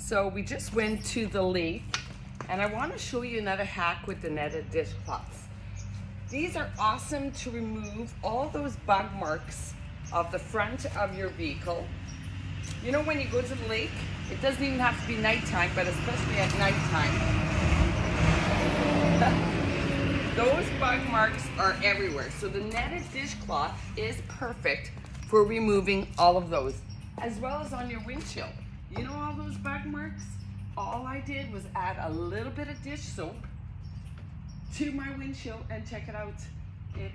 So we just went to the lake and I want to show you another hack with the netted dishcloths. These are awesome to remove all those bug marks of the front of your vehicle. You know when you go to the lake, it doesn't even have to be nighttime, but especially at nighttime. those bug marks are everywhere. So the netted dishcloth is perfect for removing all of those, as well as on your windshield. You know all those bug marks? All I did was add a little bit of dish soap to my windshield and check it out. It